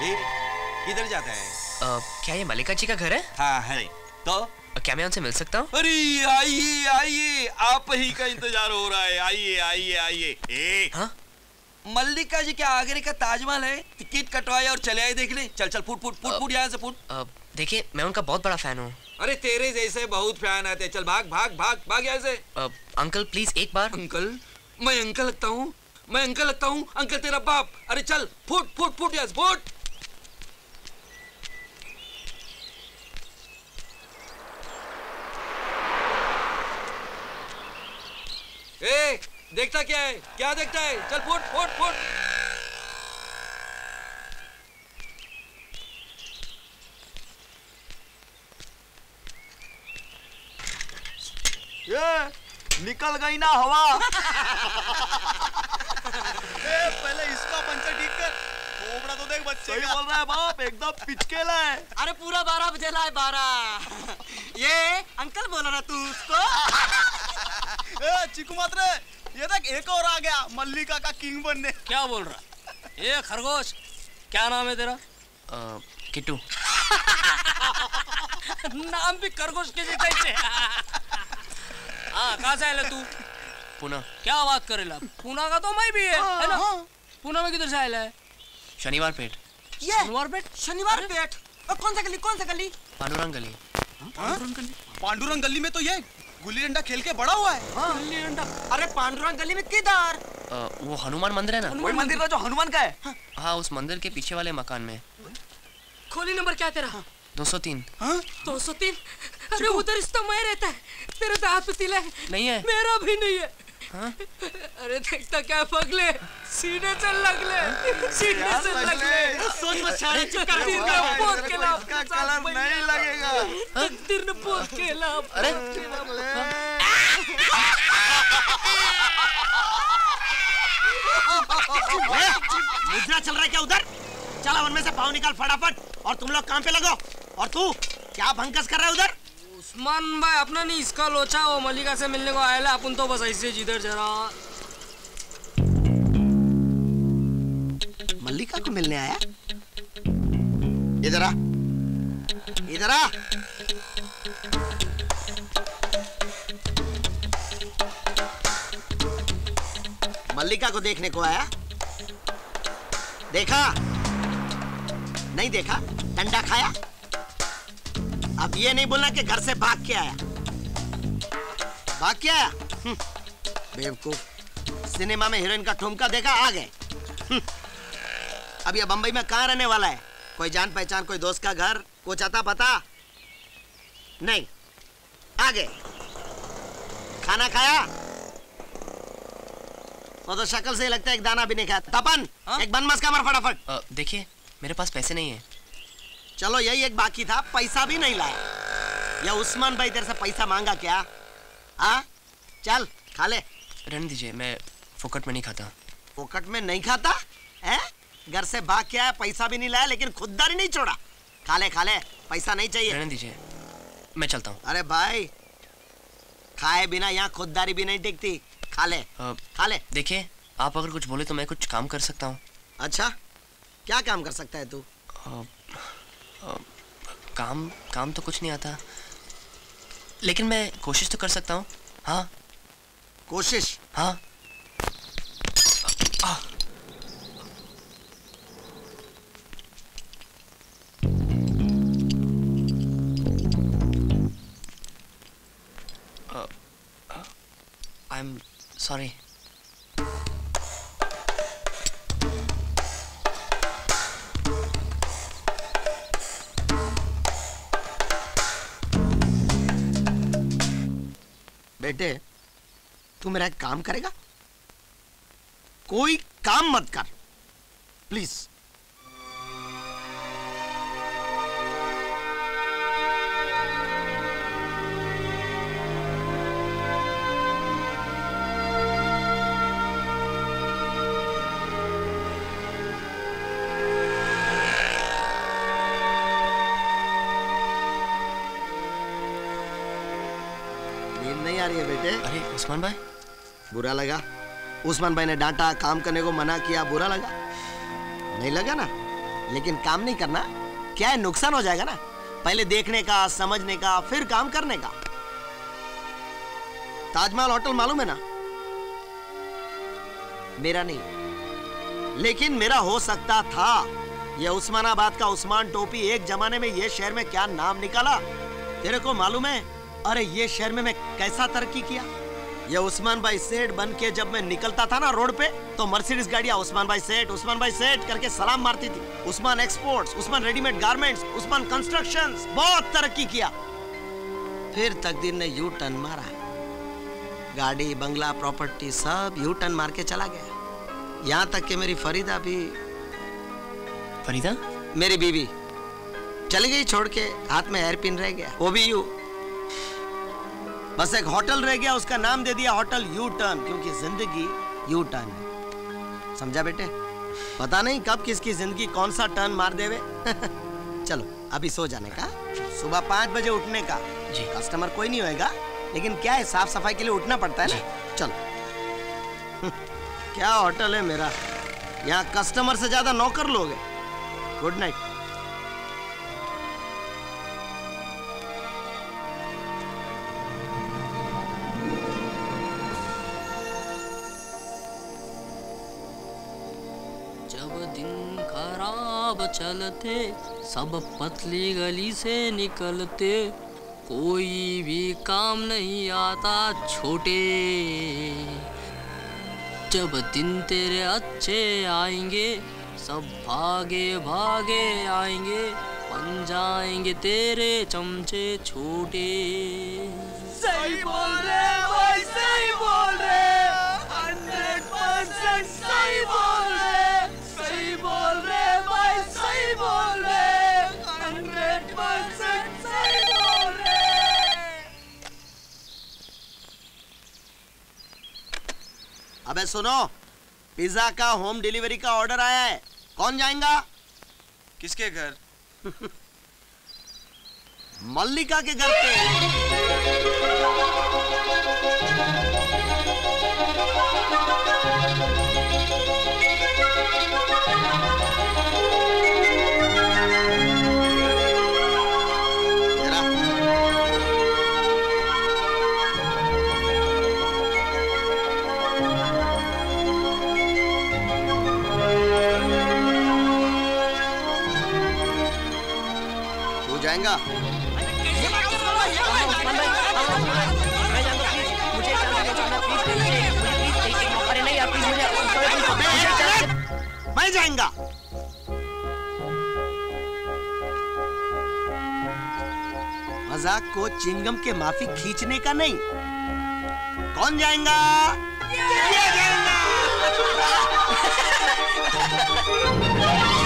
किधर जाता है? अ, क्या ये मल्लिका जी का घर है? हाँ है तो? क्या मैं उनसे मिल सकता हूँ? अरे आइए आइए। आप ही का इंतज़ार हो रहा है। आइए आइए आइए। हाँ? मल्लिका जी के आगरे का ताजमहल है। टिकट कटवाए और चले आए देख ले चल चल फुट फुट फुट फुट यहाँ से फुट। देखिए मैं उनका बहुत बड़ा फ़ैन हूँ। अरे तेरे जैसे बहुत फ़ैन आते चल भाग भाग भाग भाग यहाँ से। अंकल प्लीज़ एक बार। अंकल मैं अंकल लगता हूँ। मैं अंकल लगता हूँ। अंकल तेरा बाप। अरे चल फुट फुट फुट यस फुट ए देखता क्या है? क्या देखता है? चल फुट फुट फुट। ये निकल गई ना हवा। ए, पहले इसका पंचर ठीक कर। तो देख बच्चे सही बोल रहा है बाप एकदम पिचकेला है। अरे पूरा बारह बजे लाए बारह। ये अंकल बोला ना तू उसको। ए चिकू मात्रे ये देख एक और आ गया मल्लिका का किंग बनने। क्या बोल रहा? ये खरगोश क्या नाम है तेरा? अ, किट्टू। नाम भी खरगोश के जैसा ही है। हाँ कहाँ से आया तू? पुनः क्या बात करेला पूना का तो मैं भी है है ना? पूना में किधर से आया है? शनिवार पेट। ये शनिवार पेट? शनिवार पेट। कौन सा गली कौन सा गली? पांडुरंग गली। पांडुरंग गली में तो ये गुल्ली डंडा खेल के बड़ा हुआ है। हाँ। गुल्ली डंडा। अरे पांडुरंग गली में किधर वो हनुमान मंदिर है ना? वही मंदिर का जो हनुमान का है। हाँ। उस मंदिर के पीछे वाले मकान में। खोली नंबर क्या है तेरा? 203 दो सौ तीन। अरे उधर इस तो मैं रहता है। तेरे तो हाथ पसीला है। नहीं है। मेरा भी नहीं है हाँ? अरे देखता क्या पगले। सीने से लगले। सीने से लगले। सोच मत छाड़े कर। तकदीर ने पोत के लाभ इसका कलर नहीं लगेगा। तकदीर ने पोत के लाभ अरे मुद्रा चल रहा है क्या उधर? चला वन में से पाव निकाल फटाफट और तुम लोग काम पे लगो। और तू क्या भंकस कर रहा है उधर? उस्मान भाई, अपना नहीं, इसका लोचा वो मलिका से मिलने को आया अपन तो बस ऐसे जिधर जरा मल्लिका को मिलने आया? इधर आ। इधर आ। मल्लिका को देखने को आया? देखा? नहीं देखा? डंडा खाया? अब ये नहीं बोलना कि घर से भाग के आया। भाग के आया? हम्म, बेवकूफ़। सिनेमा में हीरोइन का ठुमका देखा आ गए। हम्म, अब ये बंबई में कहाँ रहने वाला है? कोई जान पहचान कोई दोस्त का घर कुछ आता पता? नहीं। आ गए। खाना खाया? वो तो शक्ल से ही लगता है एक दाना भी नहीं खाया। तपन एक बन मस्का मार फटाफट। देखिए मेरे पास पैसे नहीं है। चलो यही एक बाकी था पैसा भी नहीं लाया। या उस्मान भाई तेरे से पैसा मांगा क्या? हाँ? चल खा ले। रहने दीजिए मैं फोकट में नहीं खाता। पोकट में नहीं खाता? है? घर से भाग के आया पैसा भी नहीं लाया लेकिन खुददारी नहीं छोड़ा। खा ले खा ले पैसा नहीं चाहिए। रहने दीजिए मैं चलता हूँ। अरे भाई खाए बिना यहाँ खुददारी भी नहीं टिकती। खा ले खा ले। देखिए आप अगर कुछ बोले तो मैं कुछ काम कर सकता हूँ। अच्छा क्या काम कर सकता है तू? काम काम तो कुछ नहीं आता। लेकिन मैं कोशिश तो कर सकता हूँ। हाँ। कोशिश? हाँ। आई एम सॉरी बेटे तू मेरा एक काम करेगा? कोई काम मत कर। प्लीज़। नहीं आ रही है बेटे। अरे उस्मान भाई? बुरा लगा। उस्मान भाई ने डांटा काम करने को मना किया बुरा लगा। नहीं लगा ना? लेकिन काम नहीं करना क्या है? नुकसान हो जाएगा ना? पहले देखने का समझने का फिर काम करने का। ताजमहल होटल मालूम है ना? मेरा नहीं। लेकिन मेरा हो सकता था। यह उस्मानाबाद का उस्मान टोपी एक जमाने में ये शहर में क्या नाम निकाला? तेरे को मालूम है? अरे ये शहर में मैं कैसा तरक्की किया? ये उस्मान भाई सेठ बन के जब मैं निकलता था ना रोड पे तो मर्सिडीज गाड़िया उस्मान भाई सेठ उस्मान भाई सेठ करके सलाम मारती थी। Usman exports Usman readymade garments Usman constructions बहुत तरक्की किया। फिर तकदीर ने यू टर्न मारा। गाड़ी बंगला प्रॉपर्टी सब यू टर्न मार के चला गया। यहाँ तक कि मेरी फरीदा भी। फरीदा? मेरी बीवी। चली गई छोड़ के हाथ में एयरपिन रह गया। वो भी यू। बस एक होटल रह गया उसका नाम दे दिया होटल यू टर्न क्योंकि ज़िंदगी यू टर्न है। समझा बेटे? पता नहीं कब किसकी ज़िंदगी कौन सा टर्न मार देवे। चलो अभी सो जाने का। सुबह पाँच बजे उठने का। जी। कस्टमर कोई नहीं होएगा लेकिन क्या है साफ़ सफ़ाई के लिए उठना पड़ता है ना? चलो। क्या होटल है मेरा? यहाँ कस्टमर से ज़्यादा नौकर लोग हैं। गुड नाइट चलते, सब पतली गली से निकलते। कोई भी काम नहीं आता छोटे। जब दिन तेरे अच्छे आएँगे, सब भागे भागे आएँगे, बन जाएँगे तेरे चमचे छोटे। सही बोल अबे सुनो पिज्जा का होम डिलीवरी का ऑर्डर आया है। कौन जाएगा? किसके घर? मल्लिका के घर पे। जाएगा। मैं जाएगा मज़ाक को चिंगम के माफ़ी खींचने का नहीं। कौन जाएगा? ये जाएगा।